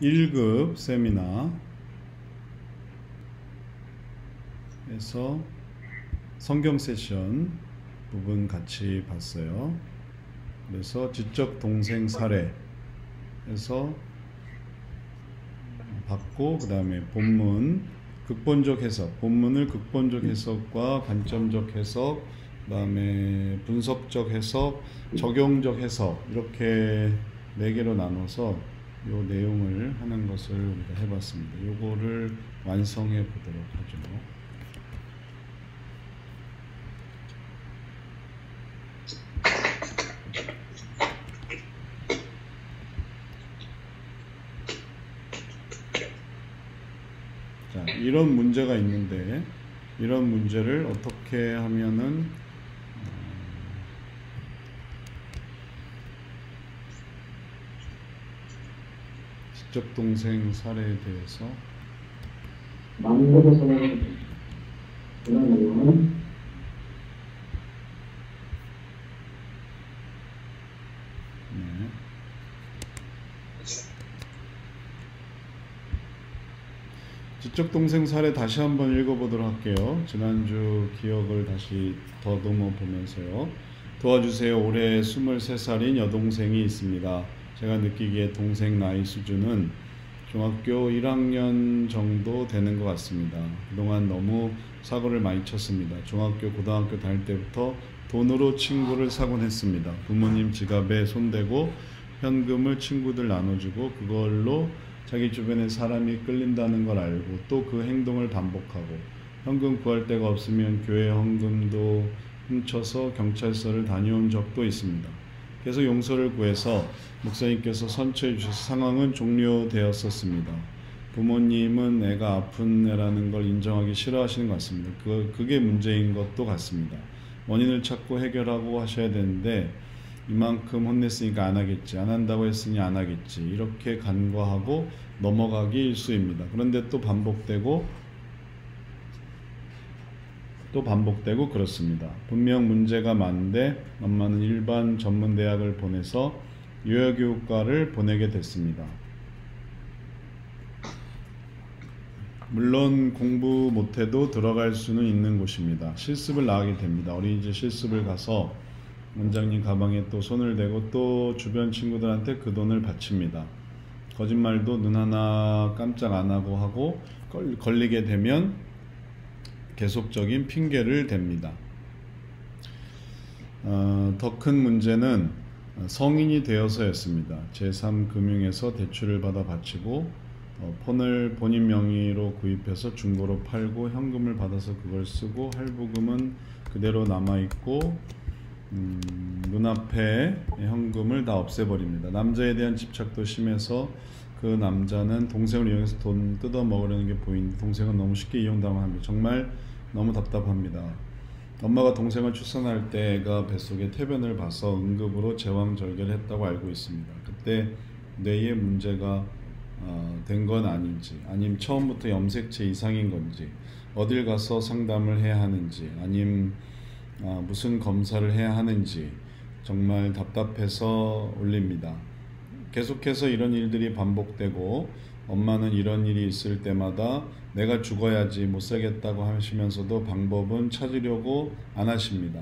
1급 세미나 에서 성경 세션 부분 같이 봤어요. 그래서 지적 동생 사례에서 받고 그 다음에 본문 극본적 해석 본문을 극본적 해석과 관점적 해석 그 다음에 분석적 해석 적용적 해석 이렇게 네 개로 나눠서 요 내용을 하는 것을 우리가 해봤습니다. 요거를 완성해 보도록 하죠. 자, 이런 문제가 있는데 이런 문제를 어떻게 하면은 직접 동생 사례에 대해서 만국에서는 그런 내용은 네. 지적 동생 사례 다시 한번 읽어보도록 할게요. 지난주 기억을 다시 더듬어 보면서요. 도와주세요. 올해 23살인 여동생이 있습니다. 제가 느끼기에 동생 나이 수준은 중학교 1학년 정도 되는 것 같습니다. 그동안 너무 사고를 많이 쳤습니다. 중학교, 고등학교 다닐 때부터 돈으로 친구를 사곤 했습니다. 부모님 지갑에 손대고 현금을 친구들 나눠주고 그걸로 자기 주변에 사람이 끌린다는 걸 알고 또 그 행동을 반복하고 현금 구할 데가 없으면 교회 현금도 훔쳐서 경찰서를 다녀온 적도 있습니다. 계속 용서를 구해서 목사님께서 선처해 주셔서 상황은 종료되었었습니다. 부모님은 애가 아픈 애라는 걸 인정하기 싫어하시는 것 같습니다. 그, 그게 문제인 것도 같습니다. 원인을 찾고 해결하고 하셔야 되는데 이만큼 혼냈으니까 안 하겠지 안 한다고 했으니 안 하겠지 이렇게 간과하고 넘어가기 일수입니다. 그런데 또 반복되고 또 반복되고 그렇습니다. 분명 문제가 많은데 엄마는 일반 전문 대학을 보내서 유아교육과를 보내게 됐습니다. 물론 공부 못해도 들어갈 수는 있는 곳입니다. 실습을 나가게 됩니다. 어린이집 실습을 가서 원장님 가방에 또 손을 대고 또 주변 친구들한테 그 돈을 바칩니다. 거짓말도 눈 하나 깜짝 안 하고 하고 걸리게 되면 계속적인 핑계를 댑니다. 어, 더큰 문제는 성인이 되어서였습니다. 제3금융에서 대출을 받아 바치고 어, 폰을 본인 명의로 구입해서 중고로 팔고 현금을 받아서 그걸 쓰고 할부금은 그대로 남아있고 음, 눈앞에 현금을 다 없애버립니다. 남자에 대한 집착도 심해서 그 남자는 동생을 이용해서 돈 뜯어 먹으려는 게 보이는데 동생은 너무 쉽게 이용당합니다. 정말 너무 답답합니다. 엄마가 동생을 출산할 때 애가 뱃속에 태변을 봐서 응급으로 제왕절개를 했다고 알고 있습니다. 그때 뇌에 문제가 어, 된건 아닌지 아니면 처음부터 염색체 이상인 건지 어딜 가서 상담을 해야 하는지 아니면 어, 무슨 검사를 해야 하는지 정말 답답해서 올립니다. 계속해서 이런 일들이 반복되고 엄마는 이런 일이 있을 때마다 내가 죽어야지 못 살겠다고 하시면서도 방법은 찾으려고 안 하십니다.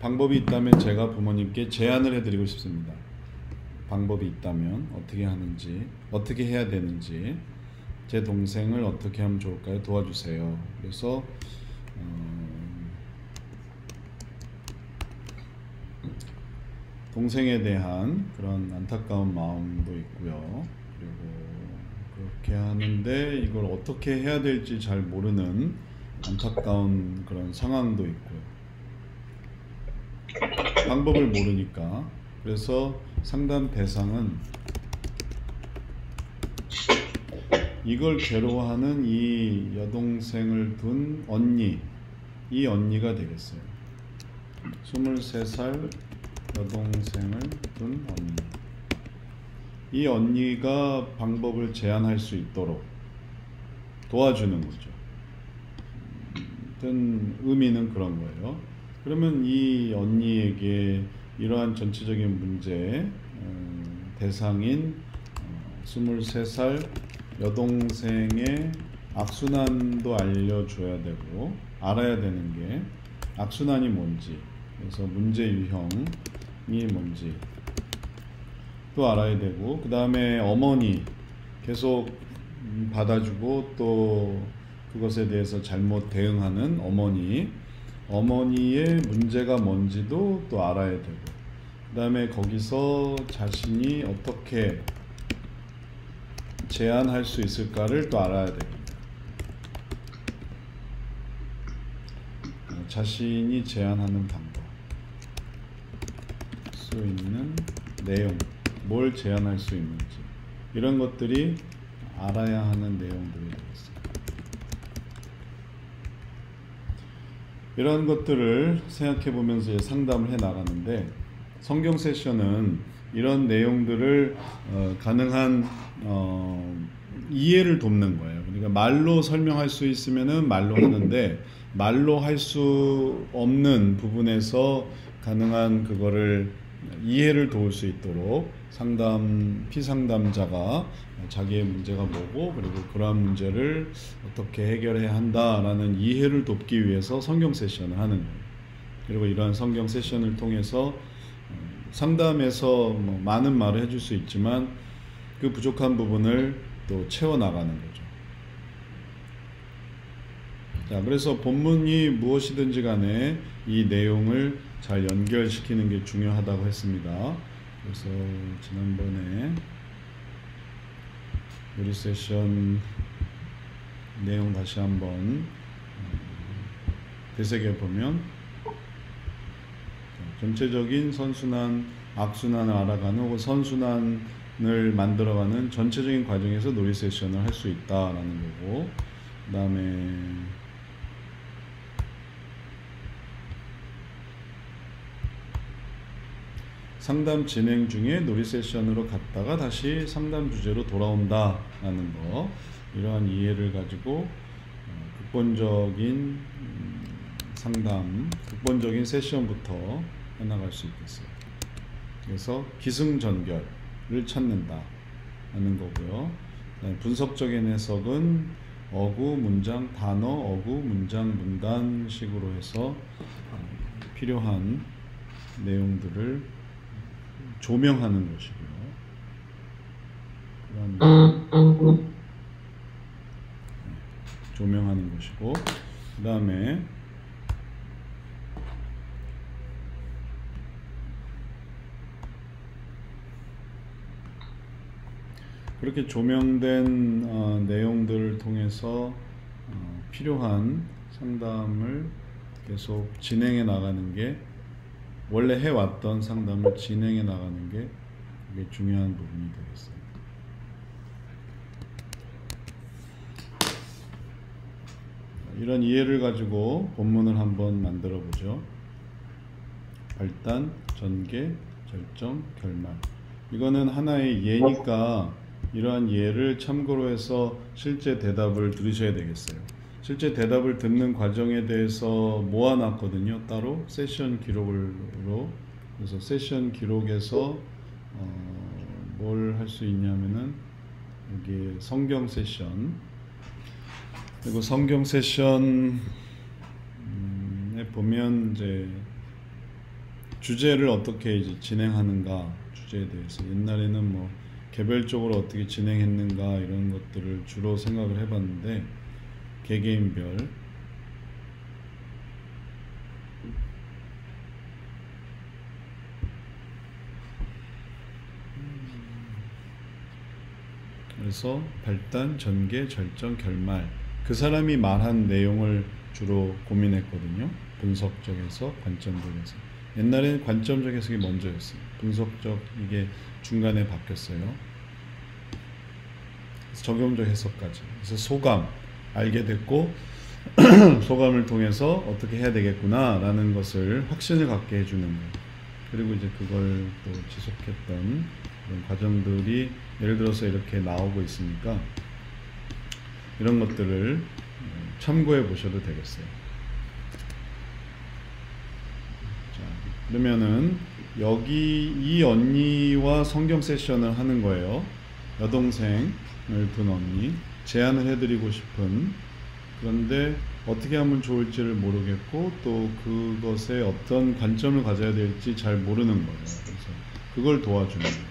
방법이 있다면 제가 부모님께 제안을 해드리고 싶습니다. 방법이 있다면 어떻게 하는지, 어떻게 해야 되는지, 제 동생을 어떻게 하면 좋을까요? 도와주세요. 그래서 어, 동생에 대한 그런 안타까운 마음도 있고요. 그리고 그렇게 하는데 이걸 어떻게 해야 될지 잘 모르는 안타까운 그런 상황도 있고요. 방법을 모르니까 그래서 상담 대상은 이걸 괴로워하는 이 여동생을 둔 언니 이 언니가 되겠어요. 23살 여동생을 둔 언니. 이 언니가 방법을 제안할 수 있도록 도와주는 거죠. 어떤 의미는 그런 거예요. 그러면 이 언니에게 이러한 전체적인 문제 어, 대상인 어, 23살 여동생의 악순환도 알려줘야 되고 알아야 되는 게 악순환이 뭔지 그래서 문제 유형이 뭔지 또 알아야 되고 그 다음에 어머니 계속 음, 받아주고 또 그것에 대해서 잘못 대응하는 어머니 어머니의 문제가 뭔지도 또 알아야 되고 그 다음에 거기서 자신이 어떻게 제안할 수 있을까를 또 알아야 됩니다. 어, 자신이 제안하는 방법, 수 있는 내용, 뭘 제안할 수 있는지 이런 것들이 알아야 하는 내용들이 되겠습니다. 이런 것들을 생각해 보면서 상담을 해 나가는데 성경 세션은 이런 내용들을 어, 가능한 어, 이해를 돕는 거예요. 그러니까 말로 설명할 수 있으면은 말로 하는데 말로 할 수 없는 부분에서 가능한 그거를 이해를 도울 수 있도록 상담 피상담자가 자기의 문제가 뭐고 그리고 그러한 문제를 어떻게 해결해야 한다라는 이해를 돕기 위해서 성경 세션을 하는 거예요. 그리고 이러한 성경 세션을 통해서 어, 상담에서 뭐 많은 말을 해줄 수 있지만 그 부족한 부분을 또 채워 나가는 거죠. 자, 그래서 본문이 무엇이든지 간에 이 내용을 잘 연결시키는 게 중요하다고 했습니다. 그래서 지난번에 우리 세션 내용 다시 한번 되새겨 보면 전체적인 선순환, 악순환을 알아가는 선순환을 만들어가는 전체적인 과정에서 놀이 세션을 할 수 있다라는 거고 그 다음에 상담 진행 중에 놀이 세션으로 갔다가 다시 상담 주제로 돌아온다라는 거 이러한 이해를 가지고 어, 극본적인 음, 상담, 극본적인 세션부터 해나갈 수 있겠어요. 그래서 기승전결을 찾는다 하는 거고요. 분석적인 해석은 어구, 문장, 단어, 어구, 문장, 문단식으로 해서 어, 필요한 내용들을 조명하는 것이고요. 그다음에 조명하는 것이고 그 다음에 그렇게 조명된 어, 내용들을 통해서 어, 필요한 상담을 계속 진행해 나가는 게 원래 해왔던 상담을 진행해 나가는 게 중요한 부분이 되겠어요. 이런 이해를 가지고 본문을 한번 만들어 보죠. 발단, 전개, 절정, 결말. 이거는 하나의 예니까 이러한 예를 참고로 해서 실제 대답을 들으셔야 되겠어요. 실제 대답을 듣는 과정에 대해서 모아놨거든요. 따로 세션 기록으로. 그래서 세션 기록에서 어, 뭘 할 수 있냐면은 여기 성경 세션 그리고 성경 세션에 보면 이제 주제를 어떻게 이제 진행하는가 주제에 대해서 옛날에는 뭐 개별적으로 어떻게 진행했는가 이런 것들을 주로 생각을 해봤는데 개개인별 그래서 발단, 전개, 절정, 결말 그 사람이 말한 내용을 주로 고민했거든요. 분석적에서 관점적에서 옛날에는 관점적 해석이 먼저였어요. 분석적 이게 중간에 바뀌었어요. 적용적 해석까지. 그래서 소감 알게 됐고 소감을 통해서 어떻게 해야 되겠구나라는 것을 확신을 갖게 해주는 거예요. 그리고 이제 그걸 또 지속했던 그런 과정들이 예를 들어서 이렇게 나오고 있으니까 이런 것들을 참고해 보셔도 되겠어요. 자, 그러면은 여기 이 언니와 성경 세션을 하는 거예요. 여동생을 둔 언니 제안을 해드리고 싶은 그런데 어떻게 하면 좋을지를 모르겠고 또 그것에 어떤 관점을 가져야 될지 잘 모르는 거예요. 그래서 그걸 도와주는 거예요.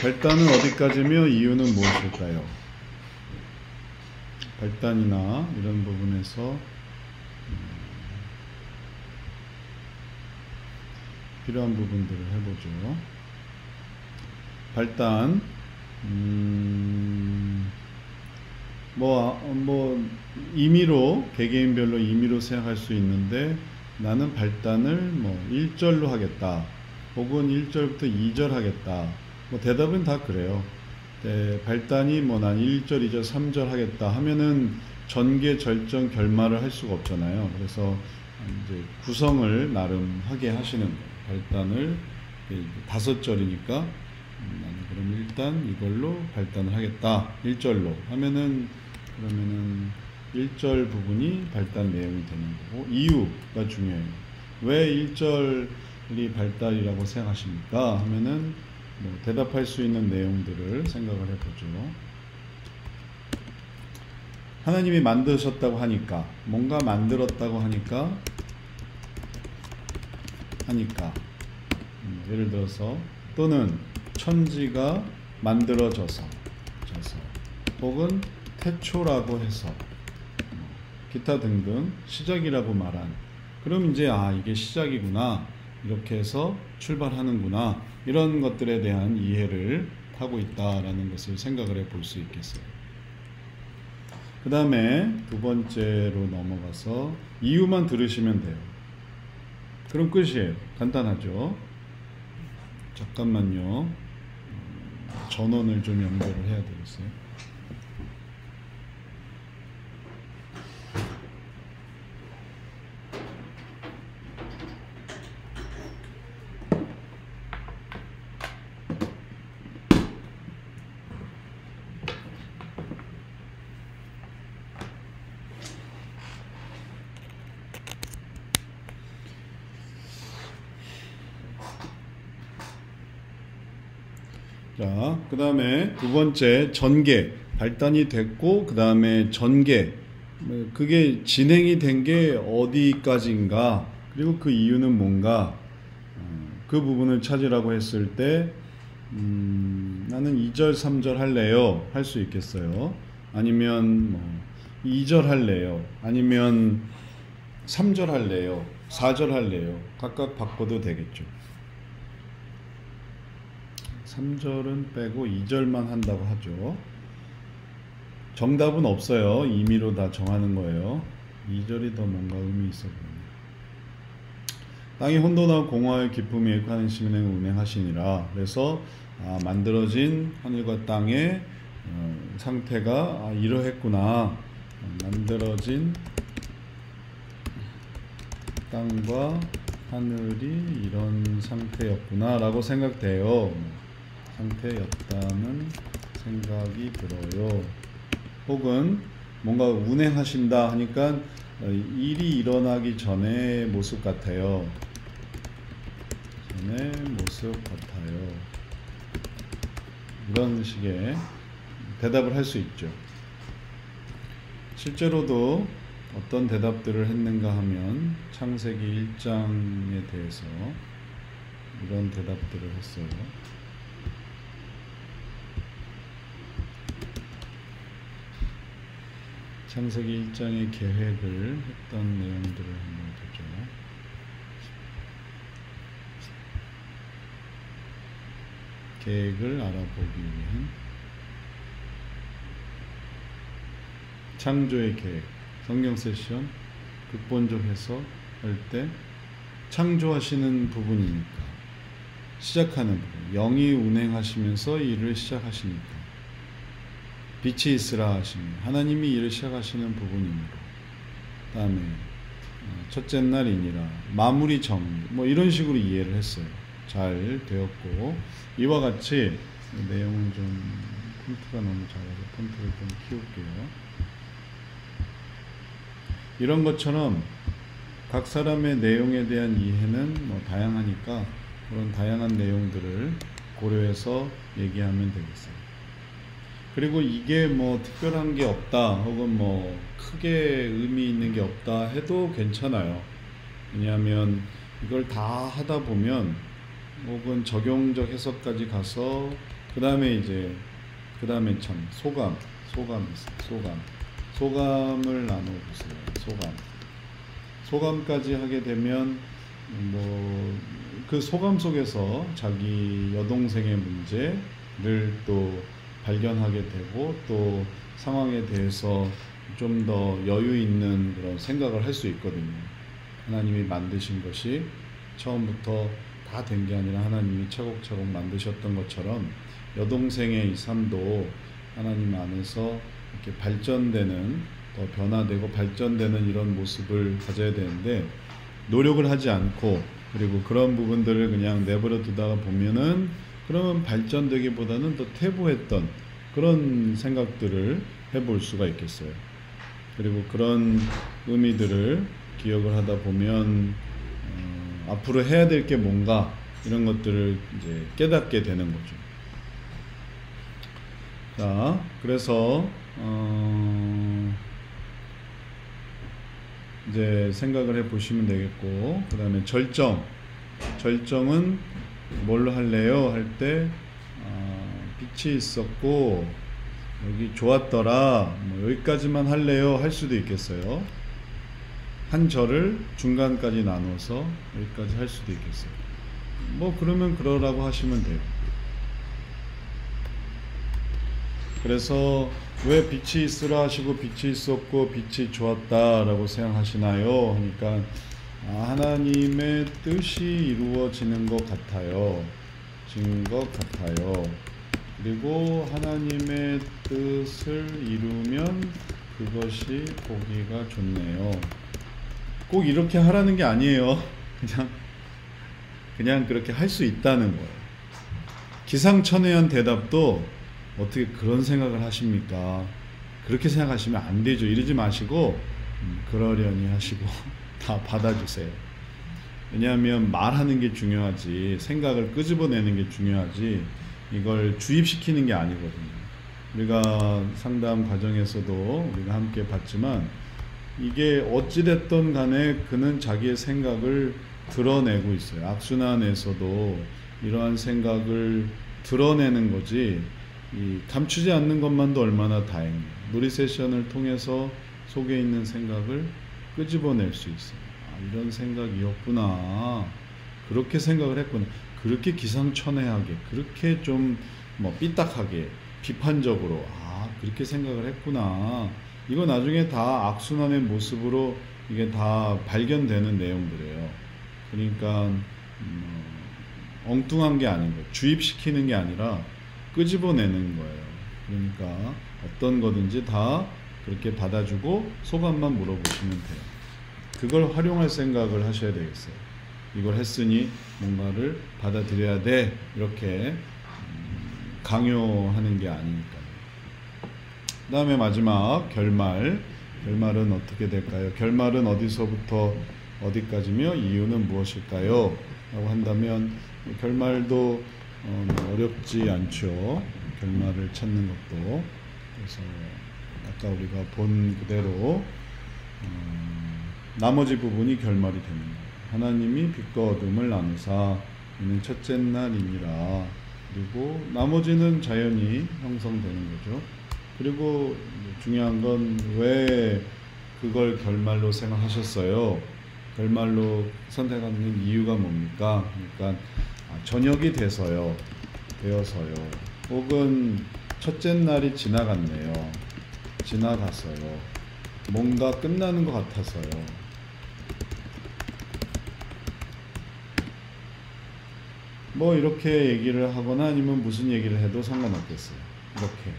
발단은 어디까지며 이유는 무엇일까요? 발단이나 이런 부분에서 음, 필요한 부분들을 해보죠. 발단, 음, 뭐, 아, 뭐, 임의로, 개개인별로 임의로 생각할 수 있는데 나는 발단을 뭐 1절로 하겠다. 혹은 1절부터 2절 하겠다. 뭐 대답은 다 그래요. 네, 발단이 뭐 난 1절, 2절, 3절 하겠다 하면은 전개, 절정, 결말을 할 수가 없잖아요. 그래서 이제 구성을 나름 하게 하시는. 발단을 다섯 절이니까 음, 나는 그럼 일단 이걸로 발단을 하겠다. 1절로 하면은 그러면은 1절 부분이 발단 내용이 되는 거고 이유가 중요해요. 왜 1절이 발달이라고 생각하십니까? 하면은 뭐 대답할 수 있는 내용들을 생각을 해보죠. 하나님이 만드셨다고 하니까 뭔가 만들었다고 하니까 하니까 음, 예를 들어서 또는 천지가 만들어져서 져서 혹은 태초라고 해서 뭐, 기타 등등 시작이라고 말한 그럼 이제 아 이게 시작이구나 이렇게 해서 출발하는구나 이런 것들에 대한 이해를 하고 있다라는 것을 생각을 해 볼 수 있겠어요. 그 다음에 두 번째로 넘어가서 이유만 들으시면 돼요. 그럼 끝이에요. 간단하죠. 잠깐만요. 음, 전원을 좀 연결을 해야 되겠어요. 자, 그 다음에 두 번째 전개 발단이 됐고 그 다음에 전개. 뭐, 그게 진행이 된 게 어디까지인가? 그리고 그 이유는 뭔가? 어, 그 부분을 찾으라고 했을 때 음, 나는 2절 3절 할래요. 할 수 있겠어요? 아니면 뭐 2절 할래요? 아니면 3절 할래요? 4절 할래요? 각각 바꿔도 되겠죠 3절은 빼고 2절만 한다고 하죠. 정답은 없어요. 임의로 다 정하는 거예요. 2절이 더 뭔가 의미 있어 보이네요. 땅이 혼돈하고 공허의 기쁨이 일하는 시민을 운행하시니라. 그래서 아, 만들어진 하늘과 땅의 어, 상태가 아, 이러했구나. 어, 만들어진 땅과 하늘이 이런 상태였구나라고 생각돼요. 상태였다는 생각이 들어요. 혹은 뭔가 운행하신다 하니까 어, 일이 일어나기 전의 모습 같아요. 전의 모습 같아요. 이런 식의 대답을 할 수 있죠. 실제로도 어떤 대답들을 했는가 하면 창세기 1장에 대해서 이런 대답들을 했어요. 창세기 1장의 계획을 했던 내용들을 한번 보죠. 계획을 알아보기 위한 창조의 계획 성경 세션 극본적 해석 할때 창조하시는 부분이니까 시작하는 부분 영이 운행하시면서 일을 시작하시니까 빛이 있으라 하시니 하나님이 일을 시작하시는 부분이므로 다음에 어, 첫째 날이니라 마무리 정리 뭐 이런 식으로 이해를 했어요. 잘 되었고 이와 같이 내용은 좀 폰트가 너무 작아서 폰트를 좀 키울게요. 이런 것처럼 각 사람의 내용에 대한 이해는 뭐 다양하니까 그런 다양한 내용들을 고려해서 얘기하면 되겠어요. 그리고 이게 뭐 특별한 게 없다 혹은 뭐 크게 의미 있는 게 없다 해도 괜찮아요. 왜냐하면 이걸 다 하다 보면 혹은 적용적 해석까지 가서 그 다음에 이제 그 다음에 참 소감 소감. 소감 소감을 나눠보세요. 소감 소감까지 하게 되면 뭐 그 소감 속에서 자기 여동생의 문제를 또 발견하게 되고 또 상황에 대해서 좀 더 여유 있는 그런 생각을 할 수 있거든요. 하나님이 만드신 것이 처음부터 다 된 게 아니라 하나님이 차곡차곡 만드셨던 것처럼 여동생의 이 삶도 하나님 안에서 이렇게 발전되는 더 변화되고 발전되는 이런 모습을 가져야 되는데 노력을 하지 않고 그리고 그런 부분들을 그냥 내버려 두다가 보면은 그러면 발전되기보다는 더 퇴보했던 그런 생각들을 해볼 수가 있겠어요. 그리고 그런 의미들을 기억을 하다 보면 어, 앞으로 해야 될 게 뭔가 이런 것들을 이제 깨닫게 되는 거죠. 자, 그래서 어, 이제 생각을 해 보시면 되겠고, 그 다음에 절정. 절정은 뭘로 할래요? 할 때, 어, 빛이 있었고, 여기 좋았더라. 뭐 여기까지만 할래요? 할 수도 있겠어요. 한 절을 중간까지 나눠서 여기까지 할 수도 있겠어요. 뭐, 그러면 그러라고 하시면 돼요. 그래서 왜 빛이 있으라 하시고 빛이 있었고 빛이 좋았다 라고 생각하시나요? 하니까 아, 하나님의 뜻이 이루어지는 것 같아요. 지는 것 같아요. 그리고 하나님의 뜻을 이루면 그것이 보기가 좋네요. 꼭 이렇게 하라는 게 아니에요. 그냥 그냥 그렇게 할 수 있다는 거예요. 기상천외한 대답도 어떻게 그런 생각을 하십니까? 그렇게 생각하시면 안 되죠. 이러지 마시고 음, 그러려니 하시고 다 받아주세요. 왜냐하면 말하는 게 중요하지 생각을 끄집어내는 게 중요하지 이걸 주입시키는 게 아니거든요. 우리가 상담 과정에서도 우리가 함께 봤지만 이게 어찌됐든 간에 그는 자기의 생각을 드러내고 있어요. 악순환에서도 이러한 생각을 드러내는 거지 이 감추지 않는 것만도 얼마나 다행이에요. 놀이 세션을 통해서 속에 있는 생각을 끄집어낼 수 있어요. 아, 이런 생각이었구나. 그렇게 생각을 했구나. 그렇게 기상천외하게, 그렇게 좀 뭐 삐딱하게, 비판적으로, 아, 그렇게 생각을 했구나. 이거 나중에 다 악순환의 모습으로 이게 다 발견되는 내용들이에요. 그러니까, 음, 엉뚱한 게 아닌 거 주입시키는 게 아니라 끄집어내는 거예요. 그러니까 어떤 거든지 다 그렇게 받아주고 소감만 물어보시면 돼요. 그걸 활용할 생각을 하셔야 되겠어요. 이걸 했으니 뭔가를 받아들여야 돼. 이렇게 음, 강요하는 게 아니니까요. 그 다음에 마지막 결말. 결말은 어떻게 될까요? 결말은 어디서부터 어디까지며 이유는 무엇일까요? 라고 한다면 결말도 어, 뭐 어렵지 않죠. 결말을 찾는 것도. 그래서 아까 우리가 본 그대로 어, 나머지 부분이 결말이 되는 거예요. 하나님이 빛과 어둠을 나누사 이는 첫째 날이니라. 그리고 나머지는 자연히 형성되는 거죠. 그리고 중요한 건 왜 그걸 결말로 생각하셨어요? 결말로 선택하는 이유가 뭡니까? 그러니까 아, 저녁이 돼서요, 되어서요, 혹은 첫째 날이 지나갔네요, 지나갔어요, 뭔가 끝나는 것 같아서요. 뭐 이렇게 얘기를 하거나 아니면 무슨 얘기를 해도 상관없겠어요. 이렇게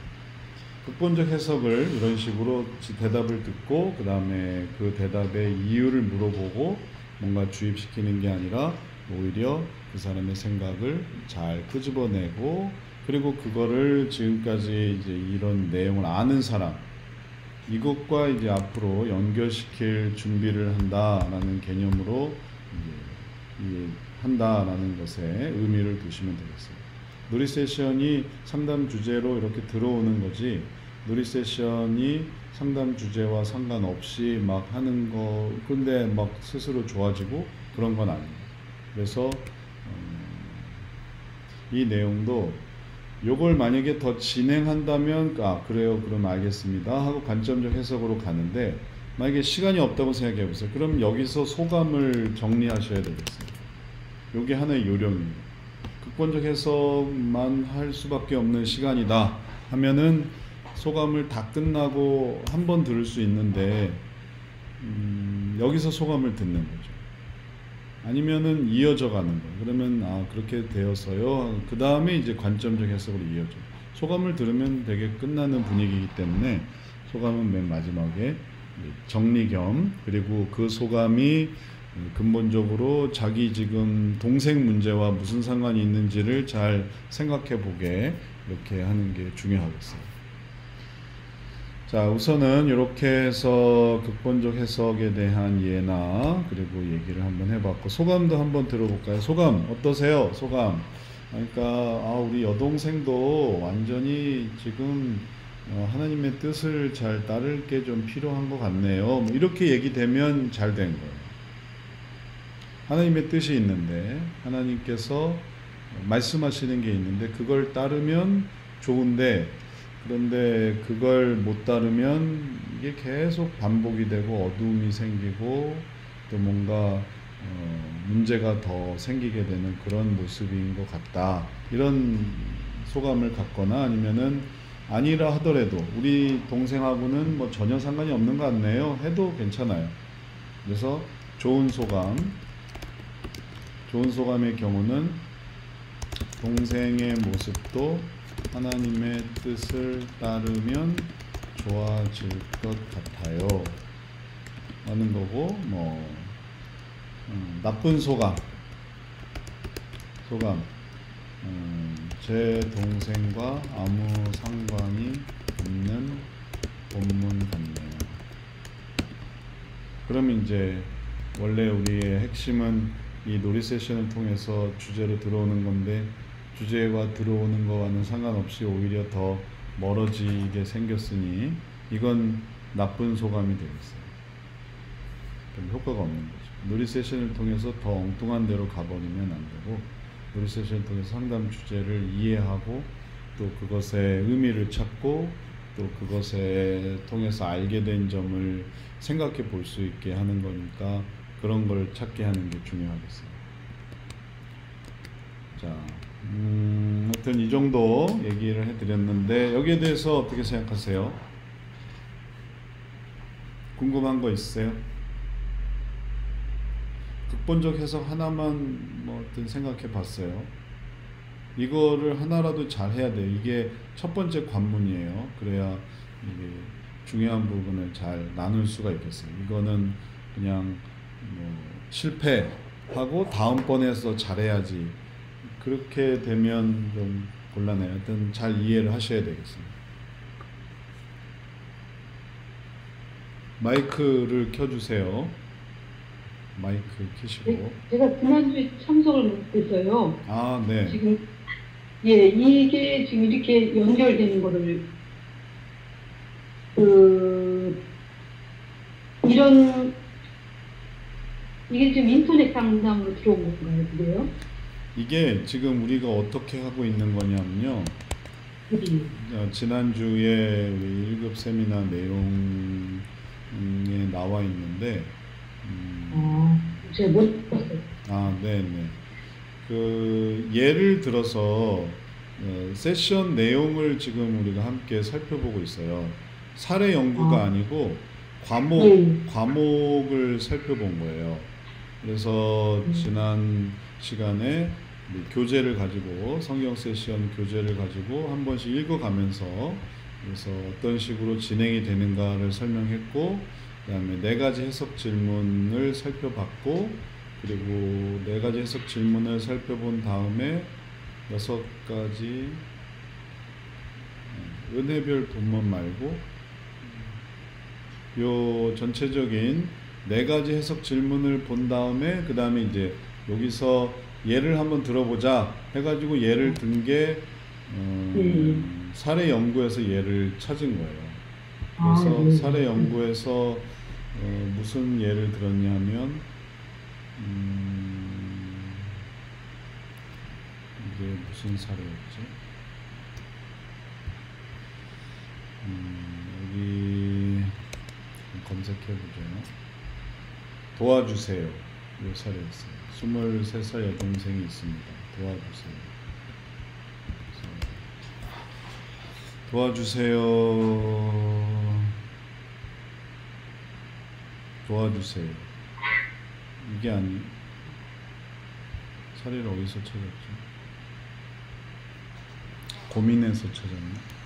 극본적 해석을 이런 식으로 대답을 듣고 그 다음에 그 대답의 이유를 물어보고 뭔가 주입시키는 게 아니라 오히려 그 사람의 생각을 잘 끄집어내고 그리고 그거를 지금까지 이제 이런 내용을 아는 사람 이것과 이제 앞으로 연결시킬 준비를 한다라는 개념으로 한다라는 것에 의미를 두시면 되겠어요. 놀이 세션이 상담 주제로 이렇게 들어오는 거지 놀이 세션이 상담 주제와 상관없이 막 하는 거 근데 막 스스로 좋아지고 그런 건 아니에요. 그래서 음, 이 내용도 요걸 만약에 더 진행한다면 아 그래요 그럼 알겠습니다 하고 관점적 해석으로 가는데 만약에 시간이 없다고 생각해 보세요. 그럼 여기서 소감을 정리하셔야 되겠어요 요게 하나의 요령입니다 극본적 해석만 할 수밖에 없는 시간이다 하면은 소감을 다 끝나고 한 번 들을 수 있는데 음, 여기서 소감을 듣는 거죠 아니면은 이어져 가는 거예요. 그러면 아 그렇게 되어서요. 그 다음에 이제 관점적 해석으로 이어져. 소감을 들으면 되게 끝나는 분위기이기 때문에 소감은 맨 마지막에 정리 겸 그리고 그 소감이 근본적으로 자기 지금 동생 문제와 무슨 상관이 있는지를 잘 생각해 보게 이렇게 하는 게 중요하겠어요. 자, 우선은 이렇게 해서 극본적 해석에 대한 예나 그리고 얘기를 한번 해봤고 소감도 한번 들어볼까요? 소감 어떠세요? 소감. 그러니까 아, 우리 여동생도 완전히 지금 어, 하나님의 뜻을 잘 따를 게 좀 필요한 것 같네요. 뭐 이렇게 얘기되면 잘 된 거예요. 하나님의 뜻이 있는데 하나님께서 말씀하시는 게 있는데 그걸 따르면 좋은데 그런데 그걸 못 따르면 이게 계속 반복이 되고 어두움이 생기고 또 뭔가 어 문제가 더 생기게 되는 그런 모습인 것 같다. 이런 소감을 갖거나 아니면은 아니라 하더라도 우리 동생하고는 뭐 전혀 상관이 없는 것 같네요. 해도 괜찮아요. 그래서 좋은 소감, 좋은 소감의 경우는 동생의 모습도 하나님의 뜻을 따르면 좋아질 것 같아요. 하는 거고, 뭐, 음, 나쁜 소감. 소감. 음, 제 동생과 아무 상관이 없는 본문 같네요. 그러면 이제 원래 우리의 핵심은 이 놀이 세션을 통해서 주제로 들어오는 건데 주제와 들어오는 거와는 상관없이 오히려 더 멀어지게 생겼으니 이건 나쁜 소감이 되겠어요. 별 효과가 없는 거죠. 놀이 세션을 통해서 더 엉뚱한 데로 가버리면 안 되고 놀이 세션을 통해서 상담 주제를 이해하고 또 그것의 의미를 찾고 또 그것에 통해서 알게 된 점을 생각해 볼 수 있게 하는 거니까 그런 걸 찾게 하는 게 중요하겠어요. 자, 음, 하여튼 이 정도 얘기를 해드렸는데 여기에 대해서 어떻게 생각하세요? 궁금한 거 있으세요? 극본적 해석 하나만 뭐 어떤 생각해 봤어요. 이거를 하나라도 잘 해야 돼요. 이게 첫 번째 관문이에요. 그래야 이게 중요한 부분을 잘 나눌 수가 있겠어요. 이거는 그냥 뭐 실패하고 다음번에서 잘해야지. 그렇게 되면 좀 곤란해요. 하여튼 잘 이해를 하셔야 되겠습니다. 마이크를 켜주세요. 마이크 켜시고. 네, 제가 지난주에 참석을 못했어요. 아, 네. 지금 예 이게 지금 이렇게 연결되는 거를 그 이런 이게 지금 인터넷 상담으로 들어온 건가요, 그래요? 이게 지금 우리가 어떻게 하고 있는 거냐면요. 네. 어, 지난주에 우리 1급 세미나 내용에 나와 있는데, 음, 아, 제가 못 봤어요. 아, 네네. 그, 예를 들어서, 어, 세션 내용을 지금 우리가 함께 살펴보고 있어요. 사례 연구가 아. 아니고, 과목, 네. 과목을 살펴본 거예요. 그래서 음. 지난 시간에 교재를 가지고, 성경 세션 교재를 가지고 한 번씩 읽어가면서, 그래서 어떤 식으로 진행이 되는가를 설명했고, 그 다음에 네 가지 해석 질문을 살펴봤고, 그리고 네 가지 해석 질문을 살펴본 다음에 여섯 가지 어, 은혜별 본문 말고 요 전체적인 네 가지 해석 질문을 본 다음에 그 다음에 이제 여기서 예를 한번 들어보자 해가지고 예를 든게 어, 네. 사례 연구에서 예를 찾은 거예요. 아, 그래서 네. 사례 연구에서 어, 무슨 예를 들었냐면 음, 이게 무슨 사례였지? 음, 여기 검색해 보죠. 도와주세요. 이 사례였어요. 23살 여동생이 있습니다. 도와주세요. 도와주세요. 도와주세요. 이게 아니. 사례를 어디서 찾았죠? 고민해서 찾았나?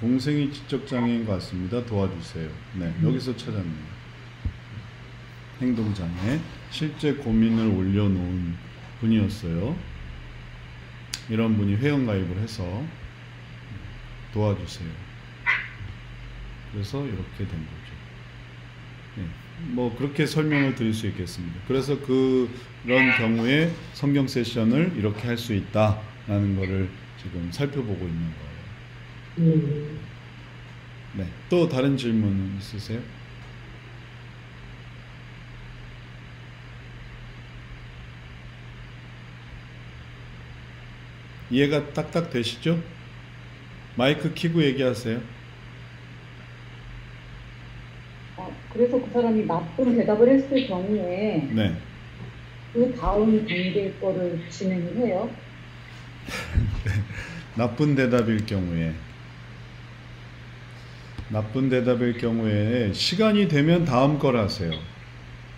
동생이 지적 장애인 것 같습니다. 도와주세요. 네, 여기서 찾았네요. 행동장애 실제 고민을 올려놓은 분이었어요. 이런 분이 회원가입을 해서 도와주세요. 그래서 이렇게 된 거죠. 네, 뭐 그렇게 설명을 드릴 수 있겠습니다. 그래서 그런 경우에 성경 세션을 이렇게 할 수 있다라는 거를 지금 살펴보고 있는 거예요. 네. 네, 또 다른 질문 있으세요? 이해가 딱딱 되시죠? 마이크 키고 얘기하세요. 어, 그래서 그 사람이 나쁜 대답을 했을 경우에 네. 그 다음 단계 거를 진행을 해요. 나쁜 대답일 경우에 나쁜 대답일 경우에 시간이 되면 다음 걸 하세요.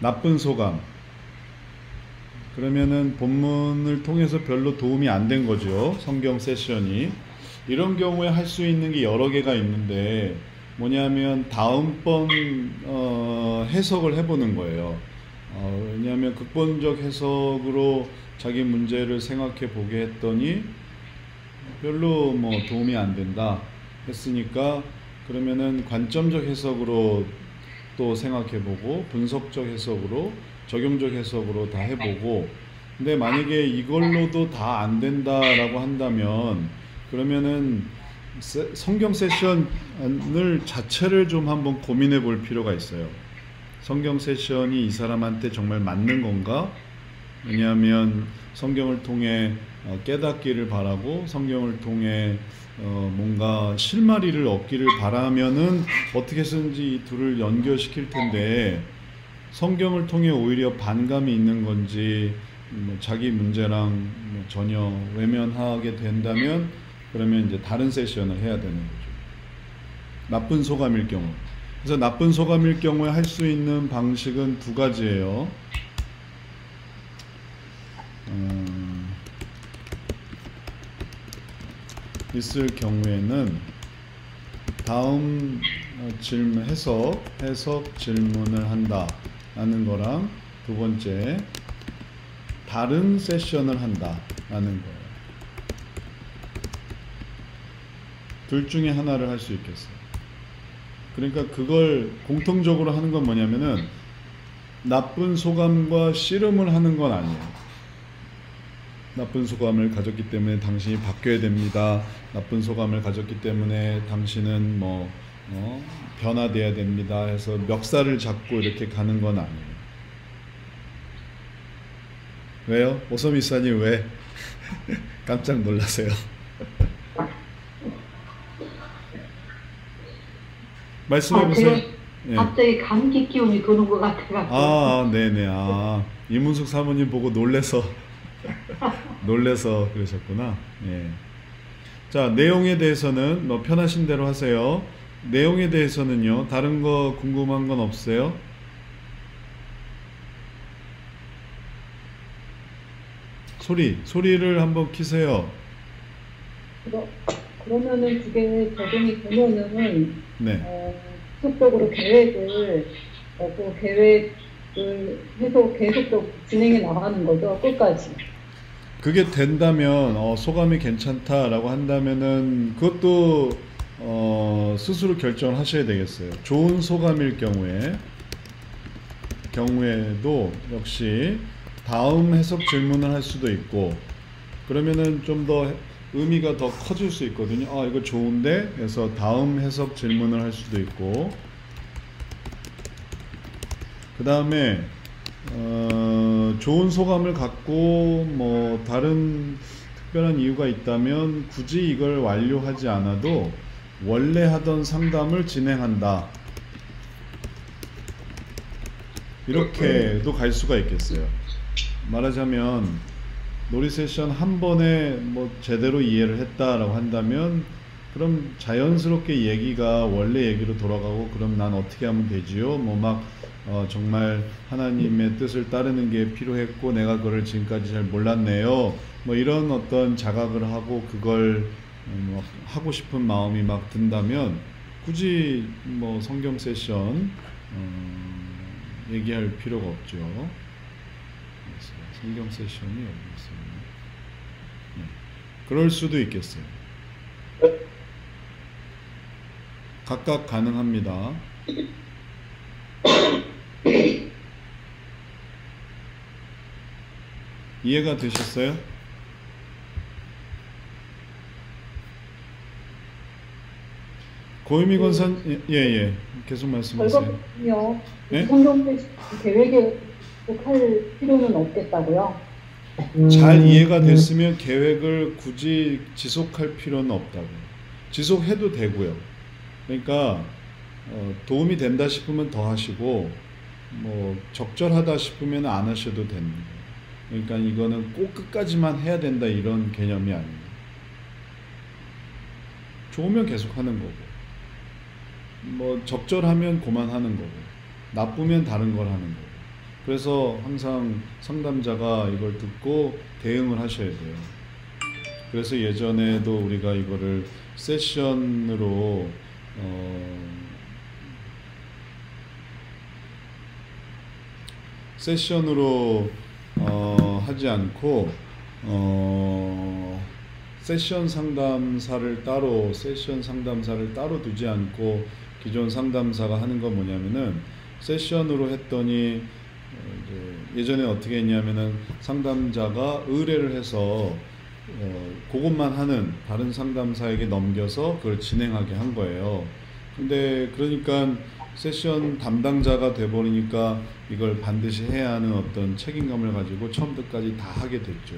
나쁜 소감. 그러면은 본문을 통해서 별로 도움이 안 된 거죠. 성경 세션이. 이런 경우에 할 수 있는 게 여러 개가 있는데 뭐냐면 다음번 어, 해석을 해보는 거예요. 어, 왜냐하면 극본적 해석으로 자기 문제를 생각해 보게 했더니 별로 뭐 도움이 안 된다 했으니까 그러면은 관점적 해석으로 또 생각해 보고 분석적 해석으로 적용적 해석으로 다 해보고 근데 만약에 이걸로도 다 안 된다라고 한다면 그러면은 세- 성경 세션을 자체를 좀 한번 고민해 볼 필요가 있어요. 성경 세션이 이 사람한테 정말 맞는 건가? 왜냐하면 성경을 통해 어, 깨닫기를 바라고 성경을 통해 어, 뭔가 실마리를 얻기를 바라면은 어떻게 해서든지 이 둘을 연결시킬 텐데 성경을 통해 오히려 반감이 있는 건지 뭐 자기 문제랑 뭐 전혀 외면하게 된다면 그러면 이제 다른 세션을 해야 되는 거죠. 나쁜 소감일 경우. 그래서 나쁜 소감일 경우에 할 수 있는 방식은 두 가지예요. 음, 있을 경우에는 다음 어, 질문 해석 해석 질문을 한다라는 거랑 두 번째 다른 세션을 한다라는 거예요. 둘 중에 하나를 할 수 있겠어요. 그러니까 그걸 공통적으로 하는 건 뭐냐면은 나쁜 소감과 씨름을 하는 건 아니에요. 나쁜 소감을 가졌기 때문에 당신이 바뀌어야 됩니다. 나쁜 소감을 가졌기 때문에 당신은 뭐 어, 변화돼야 됩니다. 해서 멱살을 잡고 이렇게 가는 건 아니에요. 왜요? 오소미사님 왜 깜짝 놀라세요? 말씀해 아, 보세요. 예. 갑자기 감기 기운이 도는 것 같아가지고. 아, 네네. 아, 이문숙 사모님 보고 놀래서, 놀래서 그러셨구나. 예. 자, 내용에 대해서는 뭐 편하신 대로 하세요. 내용에 대해서는요, 다른 거 궁금한 건 없어요? 소리, 소리를 한번 키세요. 그러, 그러면은 그게 적용이 되면은 네. 어, 지속적으로 계획을 어, 그 계획을 해서 계속적으로 진행해 나가는 거죠 끝까지. 그게 된다면 어, 소감이 괜찮다라고 한다면은 그것도 어, 스스로 결정을 하셔야 되겠어요. 좋은 소감일 경우에 경우에도 역시 다음 해석 질문을 할 수도 있고 그러면은 좀 더 의미가 더 커질 수 있거든요. 아 이거 좋은데 그래서 다음 해석 질문을 할 수도 있고 그 다음에 어, 좋은 소감을 갖고 뭐 다른 특별한 이유가 있다면 굳이 이걸 완료하지 않아도 원래 하던 상담을 진행한다. 이렇게도 갈 수가 있겠어요. 말하자면 놀이 세션 한 번에 뭐 제대로 이해를 했다라고 한다면 그럼 자연스럽게 얘기가 원래 얘기로 돌아가고 그럼 난 어떻게 하면 되지요? 뭐막 어, 정말 하나님의 뜻을 따르는 게 필요했고 내가 그걸 지금까지 잘 몰랐네요. 뭐 이런 어떤 자각을 하고 그걸 음, 막 하고 싶은 마음이 막 든다면 굳이 뭐 성경 세션 어, 얘기할 필요가 없죠. 성경 세션이 여기 있어요. 네. 그럴 수도 있겠어요. 각각 가능합니다. 이해가 되셨어요? 고유미 권사 예예 계속 말씀하세요. 결과는요. 예? 성경 계획에 할 필요는 없겠다고요. 잘 이해가 됐으면 계획을 굳이 지속할 필요는 없다고. 지속해도 되고요. 그러니까 어, 도움이 된다 싶으면 더 하시고 뭐 적절하다 싶으면 안 하셔도 됩니다. 그러니까 이거는 꼭 끝까지만 해야 된다 이런 개념이 아닙니다. 좋으면 계속 하는 거고 뭐 적절하면 그만하는 거고 나쁘면 다른 걸 하는 거고 그래서 항상 상담자가 이걸 듣고 대응을 하셔야 돼요. 그래서 예전에도 우리가 이거를 세션으로 어, 세션으로 어, 하지 않고 어, 세션 상담사를 따로 세션 상담사를 따로 두지 않고 기존 상담사가 하는 건 뭐냐면은 세션으로 했더니 어, 예전에 어떻게 했냐면은 상담자가 의뢰를 해서 어, 그것만 하는 다른 상담사에게 넘겨서 그걸 진행하게 한 거예요. 근데 그러니까 세션 담당자가 돼버리니까 이걸 반드시 해야 하는 어떤 책임감을 가지고 처음부터까지 다 하게 됐죠.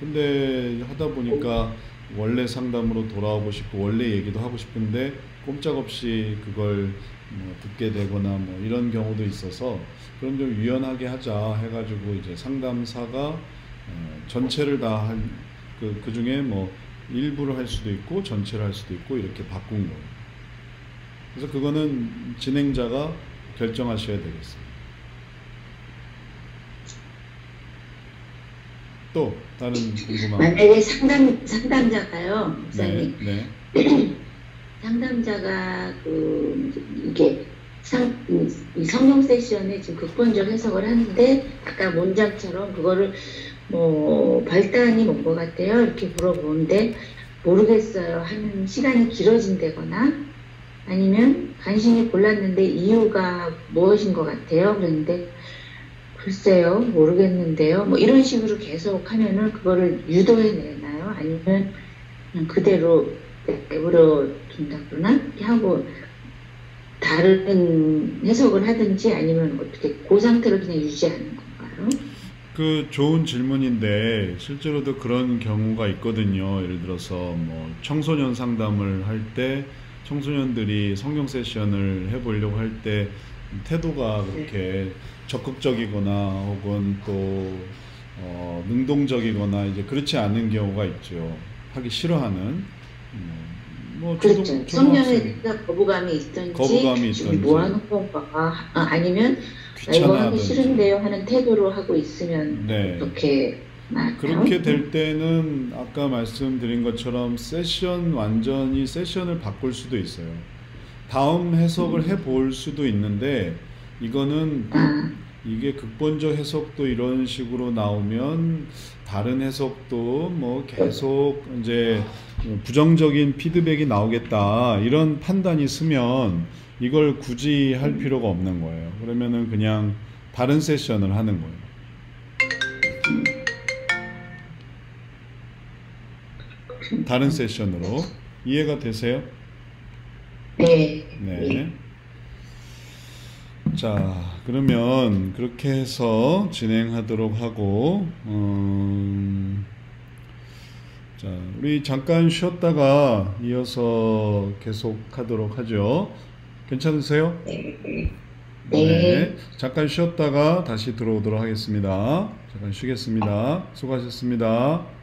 근데 하다 보니까 원래 상담으로 돌아오고 싶고 원래 얘기도 하고 싶은데 꼼짝없이 그걸 뭐 듣게 되거나 뭐 이런 경우도 있어서 그럼 좀 유연하게 하자 해가지고 이제 상담사가 어, 전체를 다 한 그 그 중에 뭐 일부를 할 수도 있고 전체를 할 수도 있고 이렇게 바꾼 거예요. 그래서 그거는 진행자가 결정하셔야 되겠어요. 또 다른 궁금한 거. 만약에 상담 상담자가요, 목사님. 네, 네. 상담자가 그 이게 상, 이 성경 세션에 지금 극본적 해석을 하는데 아까 문장처럼 그거를 뭐 발단이 뭔 것 같아요 이렇게 물어보는데 모르겠어요 하는 시간이 길어진다거나 아니면 간신히 골랐는데 이유가 무엇인 것 같아요 그런데 글쎄요 모르겠는데요 뭐 이런 식으로 계속 하면은 그거를 유도해 내나요 아니면 그냥 그대로 내버려 둔다거나 하고 다른 해석을 하든지 아니면 어떻게 그 상태로 그냥 유지하는 건가요? 그 좋은 질문인데 실제로도 그런 경우가 있거든요. 예를 들어서 뭐 청소년 상담을 할때 청소년들이 성경 세션을 해보려고 할 때 태도가 그렇게 적극적이거나 혹은 또 어, 능동적이거나 이제 그렇지 않은 경우가 있죠. 하기 싫어하는 음, 뭐 그렇죠. 초등- 초등학생 대해서 거부감이 있든지, 거부감이 있든지. 뭐 하는 건가, 아, 아니면 나 이거 하기 싫은데요 하는 태도로 하고 있으면 네. 어떻게? 그렇게 될 때는 아까 말씀드린 것처럼 세션 완전히 세션을 바꿀 수도 있어요. 다음 해석을 해 볼 수도 있는데 이거는 아, 이게 극본적 해석도 이런 식으로 나오면 다른 해석도 뭐 계속 이제 부정적인 피드백이 나오겠다 이런 판단이 쓰면 이걸 굳이 할 필요가 없는 거예요. 그러면은 그냥 다른 세션을 하는 거예요. 다른 세션으로 이해가 되세요? 네. 네. 자, 그러면 그렇게 해서 진행하도록 하고, 음, 자, 우리 잠깐 쉬었다가 이어서 계속 하도록 하죠. 괜찮으세요? 네. 잠깐 쉬었다가 다시 들어오도록 하겠습니다. 잠깐 쉬겠습니다. 수고하셨습니다.